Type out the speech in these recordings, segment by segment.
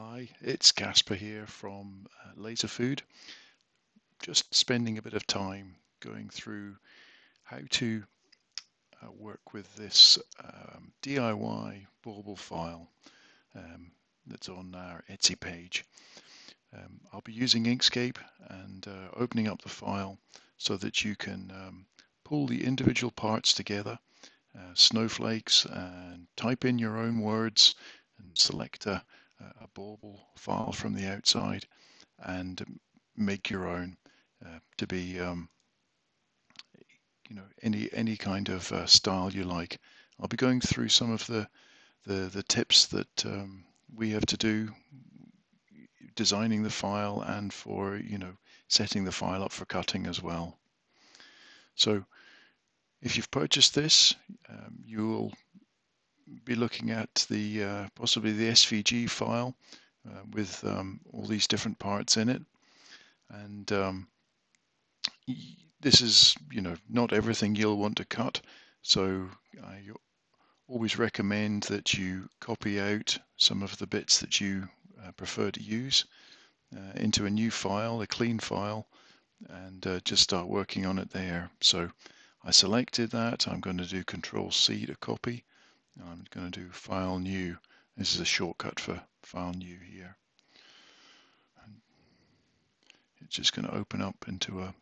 Hi, it's Casper here from uh, LaserFood. Just spending a bit of time going through how to uh, work with this um, DIY bauble file um, that's on our Etsy page. Um, I'll be using Inkscape and uh, opening up the file so that you can um, pull the individual parts together, uh, snowflakes, and type in your own words and select a a bauble file from the outside and make your own uh, to be um, you know any any kind of uh, style you like. I'll be going through some of the the, the tips that um, we have to do designing the file and for you know setting the file up for cutting as well. So if you've purchased this, um, you'll be looking at the uh, possibly the SVG file uh, with um, all these different parts in it. And um, this is, you know, not everything you'll want to cut. So I always recommend that you copy out some of the bits that you uh, prefer to use uh, into a new file, a clean file, and uh, just start working on it there. So I selected that. I'm going to do Control C to copy I'm going to do File New. This is a shortcut for File New here. And it's just going to open up into a,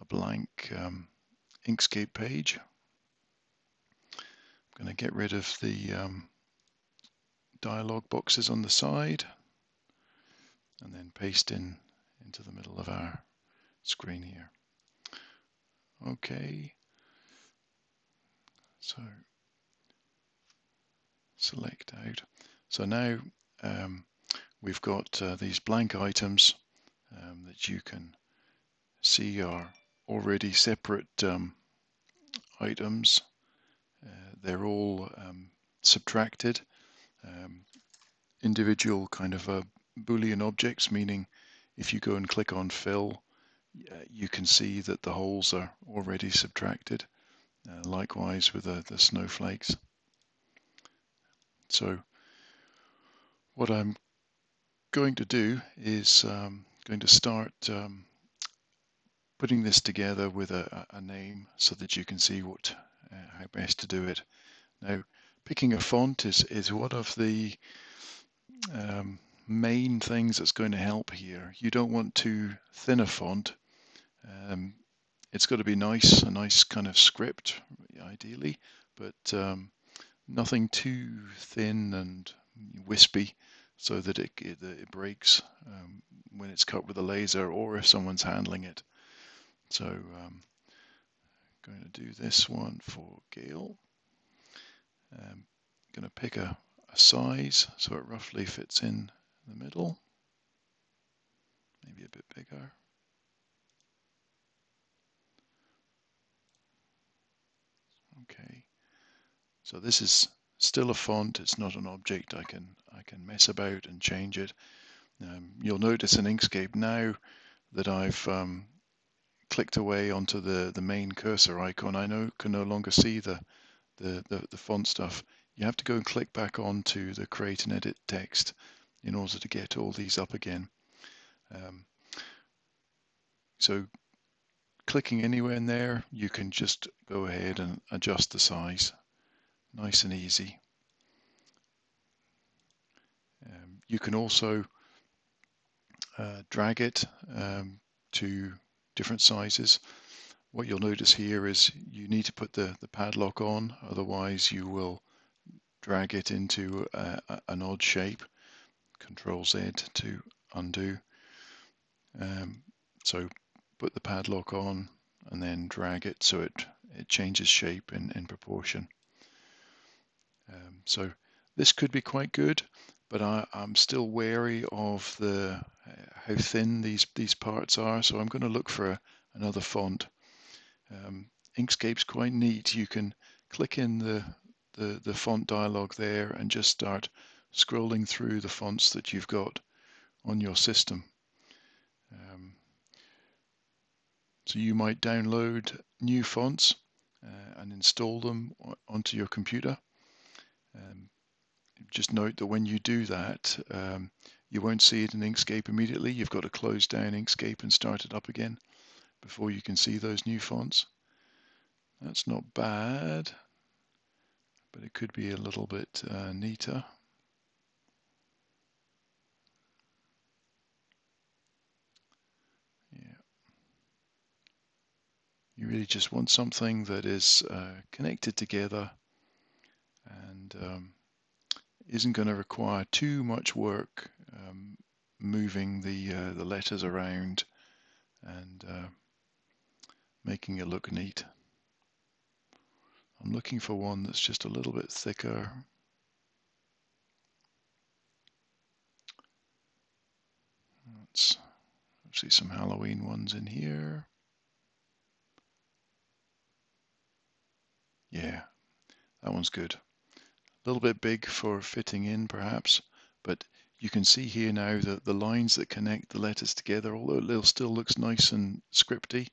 a blank um, Inkscape page. I'm going to get rid of the um, dialog boxes on the side and then paste in into the middle of our screen here. Okay, so select out. So now um, we've got uh, these blank items um, that you can see are already separate um, items. Uh, they're all um, subtracted, um, individual kind of uh, Boolean objects, meaning if you go and click on fill, uh, you can see that the holes are already subtracted. Uh, likewise with the snowflakes. So what I'm going to do is um, going to start um, putting this together with a, a, name so that you can see what uh, how best to do it. Now picking a font is, is one of the um, main things that's going to help here. You don't want too thin a font. Um, it's got to be nice, a nice kind of script ideally, but um, nothing too thin and wispy so that it, it, it breaks um, when it's cut with a laser or if someone's handling it. So um, I'm going to do this one for Gail. I'm um, going to pick a, a size so it roughly fits in the middle, maybe a bit bigger. Okay. So this is still a font, it's not an object. I can I can mess about and change it. Um, you'll notice in Inkscape now that I've um, clicked away onto the, the main cursor icon. I know can no longer see the, the, the, the font stuff. You have to go and click back onto the create and edit text in order to get all these up again. Um, so clicking anywhere in there, you can just go ahead and adjust the size nice and easy. Um, you can also uh, drag it um, to different sizes. What you'll notice here is you need to put the, the padlock on, otherwise you will drag it into a, a, an odd shape. Control Z to undo. Um, so put the padlock on and then drag it so it, it changes shape in, in proportion. Um, so this could be quite good, but I, am still wary of the uh, how thin these these parts are. So I'm going to look for a, another font. Um, Inkscape's quite neat. You can click in the, the the font dialog there and just start scrolling through the fonts that you've got on your system. Um, so you might download new fonts uh, and install them onto your computer. Um, just note that when you do that, um, you won't see it in Inkscape immediately. You've got to close down Inkscape and start it up again before you can see those new fonts. That's not bad, but it could be a little bit uh, neater. You really just want something that is uh, connected together and um, isn't going to require too much work um, moving the uh, the letters around and uh, making it look neat. I'm looking for one that's just a little bit thicker. Let's see some Halloween ones in here. Yeah, that one's good. A little bit big for fitting in perhaps, but you can see here now that the lines that connect the letters together, although it still looks nice and scripty,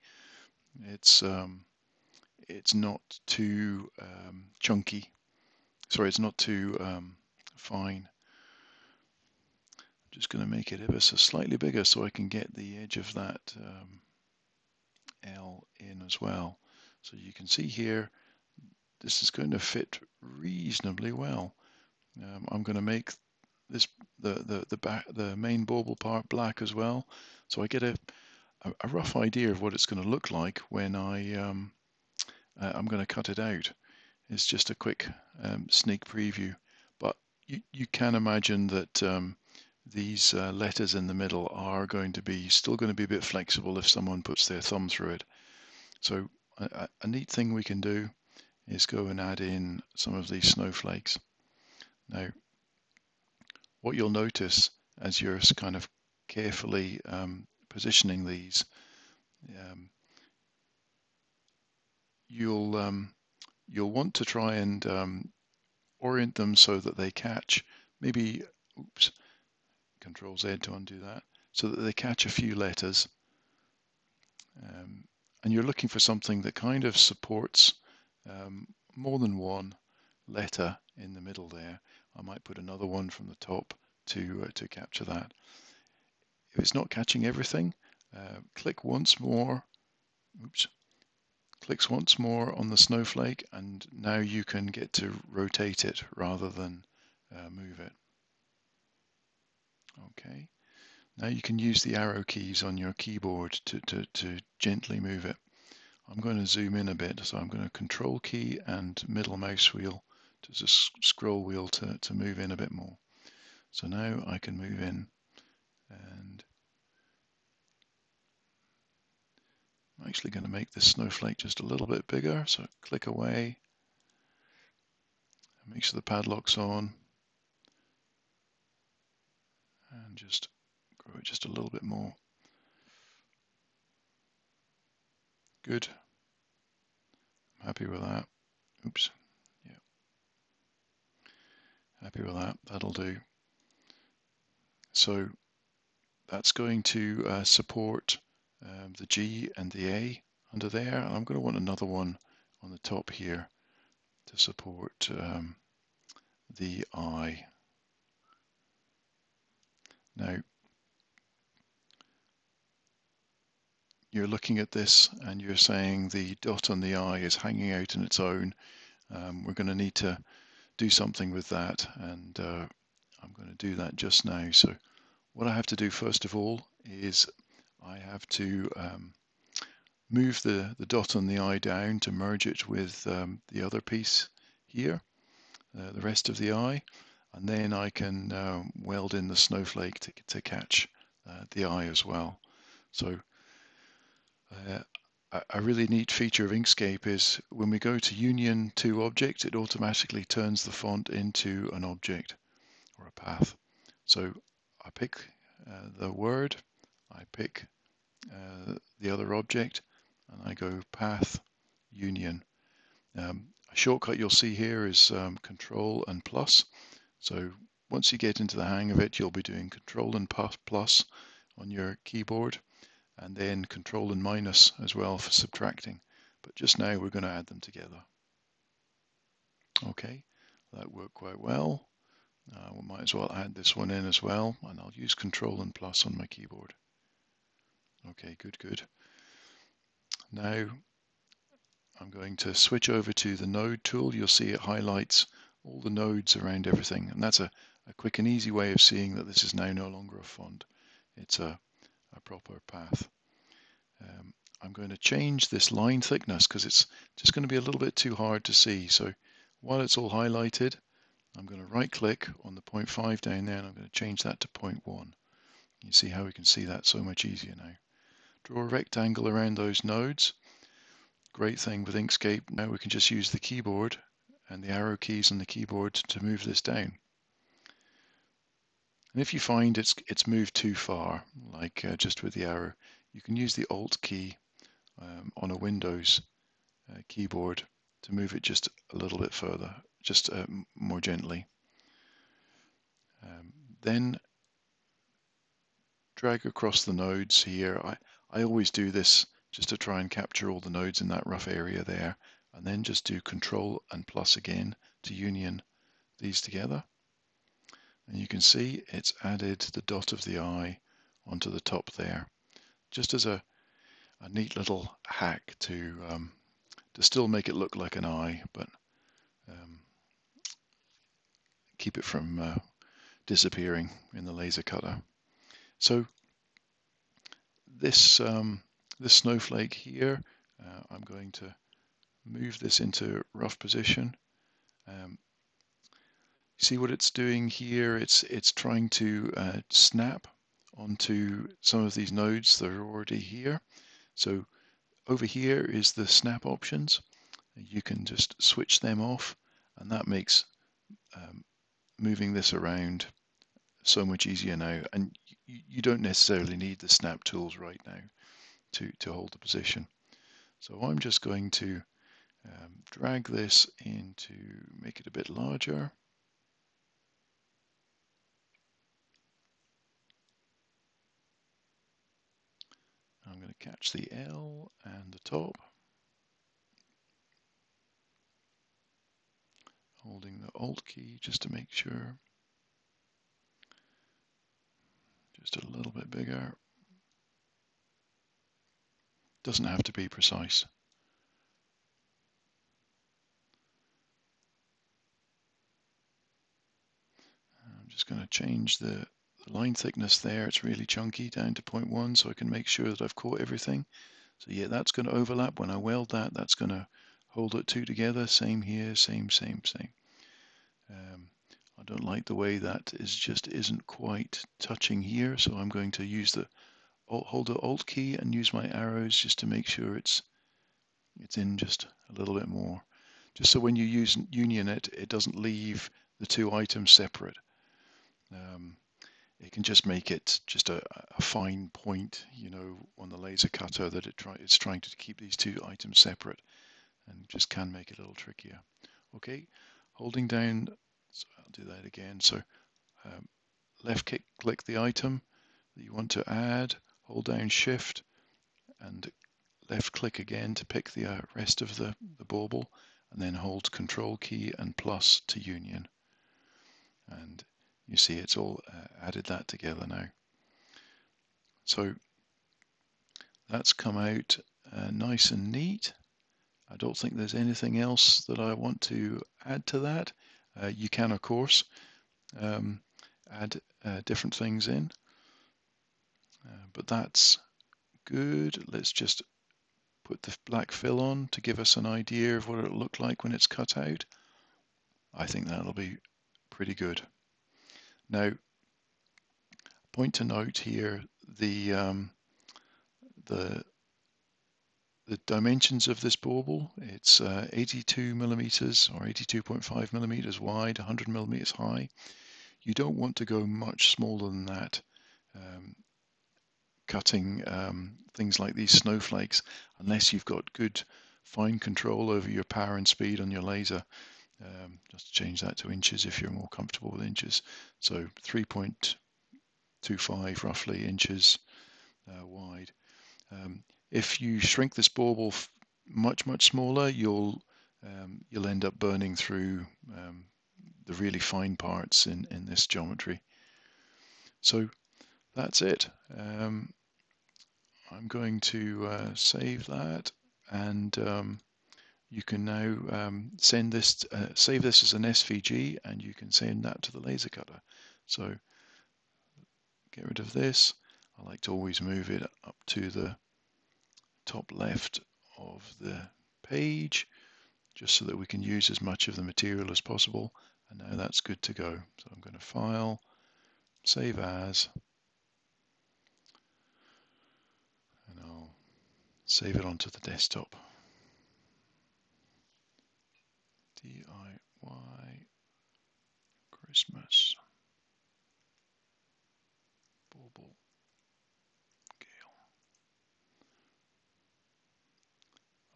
it's um, it's not too um, chunky. Sorry, it's not too um, fine. I'm just going to make it ever so slightly bigger so I can get the edge of that um, L in as well. So you can see here this is going to fit reasonably well. Um, I'm going to make this the the the back the main bauble part black as well, so I get a a rough idea of what it's going to look like when I um, uh, I'm going to cut it out. It's just a quick um, sneak preview, but you you can imagine that um, these uh, letters in the middle are going to be still going to be a bit flexible if someone puts their thumb through it. So a, a neat thing we can do is go and add in some of these snowflakes. Now, what you'll notice as you're kind of carefully um, positioning these, um, you'll um, you'll want to try and um, orient them so that they catch maybe, oops, Control Z to undo that, so that they catch a few letters. Um, and you're looking for something that kind of supports um, more than one letter in the middle there. I might put another one from the top to, uh, to capture that. If it's not catching everything, uh, click once more, oops, clicks once more on the snowflake and now you can get to rotate it rather than uh, move it. Okay, now you can use the arrow keys on your keyboard to, to, to gently move it. I'm going to zoom in a bit, so I'm going to control key and middle mouse wheel to scroll wheel to, to move in a bit more. So now I can move in and I'm actually going to make this snowflake just a little bit bigger. So click away, make sure the padlock's on and just grow it just a little bit more. Good. I'm happy with that. Oops. Yeah. Happy with that. That'll do. So that's going to uh, support um, the G and the A under there. And I'm going to want another one on the top here to support um, the I. Now, you're looking at this and you're saying the dot on the I is hanging out on its own. Um, we're going to need to do something with that and uh, I'm going to do that just now. So what I have to do first of all is I have to um, move the, the dot on the I down to merge it with um, the other piece here, uh, the rest of the I, and then I can uh, weld in the snowflake to, to catch uh, the I as well. So uh, a really neat feature of Inkscape is when we go to Union to Object, it automatically turns the font into an object or a path. So I pick uh, the word, I pick uh, the other object, and I go Path Union. Um, a shortcut you'll see here is um, Control and plus. So once you get into the hang of it, you'll be doing Control and plus on your keyboard and then control and minus as well for subtracting. But just now we're going to add them together. Okay, that worked quite well. Uh, we might as well add this one in as well, and I'll use Control and plus on my keyboard. Okay, good, good. Now I'm going to switch over to the node tool. You'll see it highlights all the nodes around everything, and that's a, a quick and easy way of seeing that this is now no longer a font. It's a, a proper path. Um, I'm going to change this line thickness because it's just going to be a little bit too hard to see. So while it's all highlighted, I'm going to right click on the 0.5 down there and I'm going to change that to 0.1. You see how we can see that so much easier now. Draw a rectangle around those nodes. Great thing with Inkscape, now we can just use the keyboard and the arrow keys on the keyboard to move this down. And if you find it's it's moved too far, like uh, just with the arrow, you can use the Alt key um, on a Windows uh, keyboard to move it just a little bit further, just uh, more gently. Um, then drag across the nodes here. I, I always do this just to try and capture all the nodes in that rough area there, and then just do Control and plus again to union these together. And you can see it's added the dot of the I onto the top there, just as a, a neat little hack to um, to still make it look like an I, but um, keep it from uh, disappearing in the laser cutter. So this um, this snowflake here, uh, I'm going to move this into rough position. Um, see what it's doing here? It's it's trying to uh, snap onto some of these nodes that are already here. So over here is the snap options. You can just switch them off and that makes um, moving this around so much easier now. And you, don't necessarily need the snap tools right now to, to hold the position. So I'm just going to um, drag this in to make it a bit larger. I'm going to catch the L and the top. Holding the Alt key just to make sure. Just a little bit bigger. Doesn't have to be precise. I'm just going to change the line thickness there, it's really chunky down to 0.1 so I can make sure that I've caught everything. So yeah, that's going to overlap. When I weld that, that's going to hold it two together. Same here, same, same, same. Um, I don't like the way that is just isn't quite touching here, so I'm going to use the hold the Alt key and use my arrows just to make sure it's it's in just a little bit more. Just so when you use Union it, it doesn't leave the two items separate. Um, it can just make it just a, a, fine point, you know, on the laser cutter that it try, it's trying to keep these two items separate and just can make it a little trickier. Okay, holding down, so I'll do that again. So um, left click, click the item that you want to add, hold down shift and left click again to pick the uh, rest of the, the bauble and then hold control key and plus to union. And you see it's all uh, added that together now. So that's come out uh, nice and neat. I don't think there's anything else that I want to add to that. Uh, you can, of course, um, add uh, different things in, uh, but that's good. Let's just put the black fill on to give us an idea of what it'll look like when it's cut out. I think that'll be pretty good. Now, point to note here the um, the the dimensions of this bauble. It's uh, 82 millimeters or 82.5 millimeters wide, 100 millimeters high. You don't want to go much smaller than that. Um, cutting um, things like these snowflakes, unless you've got good fine control over your power and speed on your laser. Um, just change that to inches if you're more comfortable with inches. So 3.25 roughly inches uh, wide. Um, if you shrink this bauble much much smaller, you'll um, you'll end up burning through um, the really fine parts in, in this geometry. So that's it. Um, I'm going to uh, save that and um, you can now um, send this, uh, save this as an SVG and you can send that to the laser cutter. So get rid of this. I like to always move it up to the top left of the page just so that we can use as much of the material as possible and now that's good to go. So I'm going to file, save as, and I'll save it onto the desktop. DIY Christmas Bauble Gale.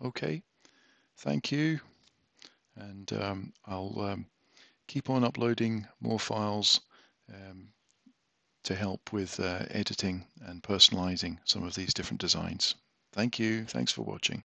Okay, thank you, and um, I'll um, keep on uploading more files um, to help with uh, editing and personalizing some of these different designs. Thank you. Thanks for watching.